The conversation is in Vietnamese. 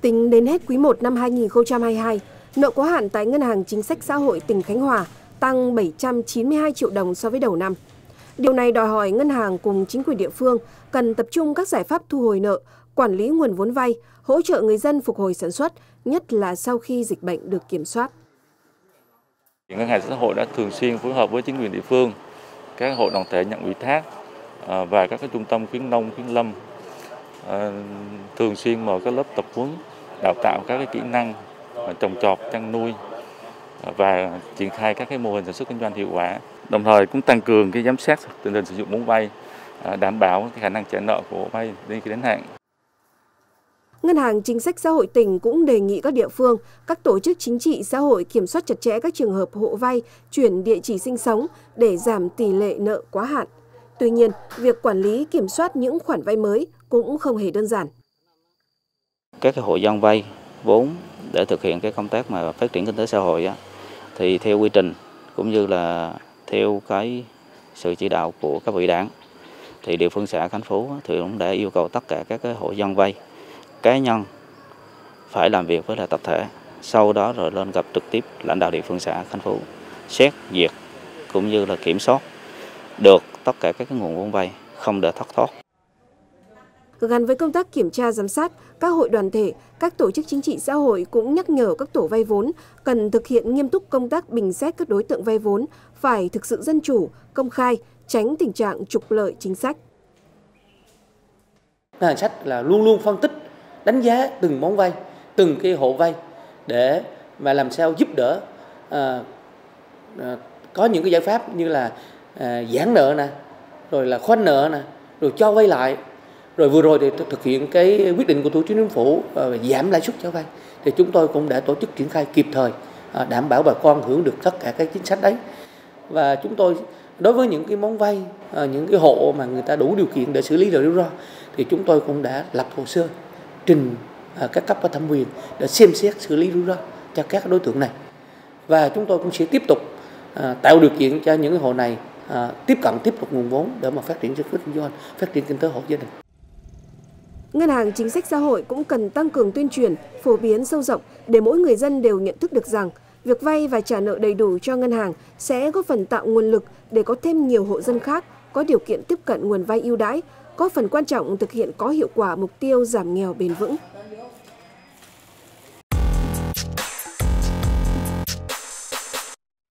Tính đến hết quý 1 năm 2022, nợ quá hạn tại Ngân hàng Chính sách Xã hội tỉnh Khánh Hòa tăng 792 triệu đồng so với đầu năm. Điều này đòi hỏi ngân hàng cùng chính quyền địa phương cần tập trung các giải pháp thu hồi nợ, quản lý nguồn vốn vay, hỗ trợ người dân phục hồi sản xuất, nhất là sau khi dịch bệnh được kiểm soát. Ngân hàng xã hội đã thường xuyên phối hợp với chính quyền địa phương, các hội đoàn thể nhận ủy thác à, và các trung tâm khuyến nông, khuyến lâm Ờ, thường xuyên mở các lớp tập huấn đào tạo các cái kỹ năng trồng trọt, chăn nuôi ờ, và triển khai các cái mô hình sản xuất kinh doanh hiệu quả. Đồng thời cũng tăng cường cái giám sát tình hình sử dụng vốn vay, ờ, đảm bảo cái khả năng trả nợ của vay đến khi đến hạn. Ngân hàng Chính sách Xã hội tỉnh cũng đề nghị các địa phương, các tổ chức chính trị xã hội kiểm soát chặt chẽ các trường hợp hộ vay chuyển địa chỉ sinh sống để giảm tỷ lệ nợ quá hạn. Tuy nhiên, việc quản lý kiểm soát những khoản vay mới cũng không hề đơn giản. Các hộ dân vay vốn để thực hiện cái công tác mà phát triển kinh tế xã hội á, thì theo quy trình cũng như là theo cái sự chỉ đạo của các vị đảng thì địa phương xã Khánh Phú thì cũng đã yêu cầu tất cả các cái hộ dân vay cá nhân phải làm việc với là tập thể sau đó rồi lên gặp trực tiếp lãnh đạo địa phương xã Khánh Phú xét duyệt cũng như là kiểm soát được tất cả các cái nguồn vốn vay không để thất thoát. Gắn với công tác kiểm tra giám sát, các hội đoàn thể, các tổ chức chính trị xã hội cũng nhắc nhở các tổ vay vốn cần thực hiện nghiêm túc công tác bình xét các đối tượng vay vốn, phải thực sự dân chủ, công khai, tránh tình trạng trục lợi chính sách. Ngân hàng sách là luôn luôn phân tích đánh giá từng món vay từng cái hộ vay để mà làm sao giúp đỡ à, à, có những cái giải pháp như là à, giãn nợ nè rồi là khoanh nợ nè rồi cho vay lại rồi vừa rồi thì thực hiện cái quyết định của thủ tướng chính phủ ờ, giảm lãi suất cho vay. Thì chúng tôi cũng đã tổ chức triển khai kịp thời ờ, đảm bảo bà con hưởng được tất cả các chính sách đấy. Và chúng tôi, đối với những cái món vay ờ, những cái hộ mà người ta đủ điều kiện để xử lý rủi ro, thì chúng tôi cũng đã lập hồ sơ, trình các cấp có thẩm quyền để xem xét xử lý rủi ro cho các đối tượng này. Và chúng tôi cũng sẽ tiếp tục tạo điều kiện cho những hộ này tiếp cận, tiếp tục nguồn vốn để mà phát triển sản xuất kinh doanh, phát triển kinh tế hộ gia đình. Ngân hàng Chính sách Xã hội cũng cần tăng cường tuyên truyền, phổ biến sâu rộng để mỗi người dân đều nhận thức được rằng việc vay và trả nợ đầy đủ cho ngân hàng sẽ góp phần tạo nguồn lực để có thêm nhiều hộ dân khác có điều kiện tiếp cận nguồn vay ưu đãi, có phần quan trọng thực hiện có hiệu quả mục tiêu giảm nghèo bền vững.